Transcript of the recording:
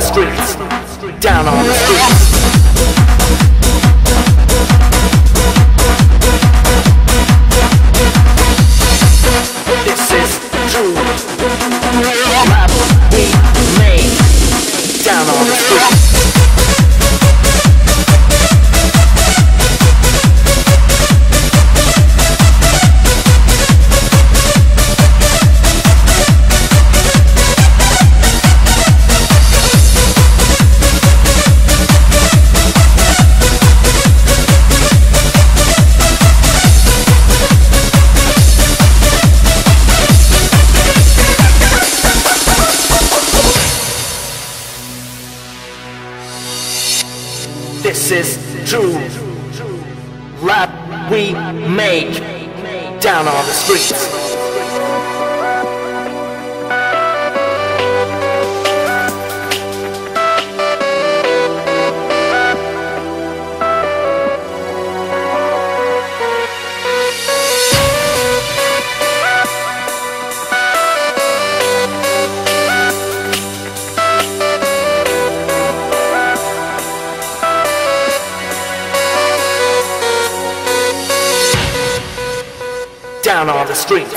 streets, down on the streets. True rap we made down on the streets. This is true rap we make down on the streets. Down on the streets.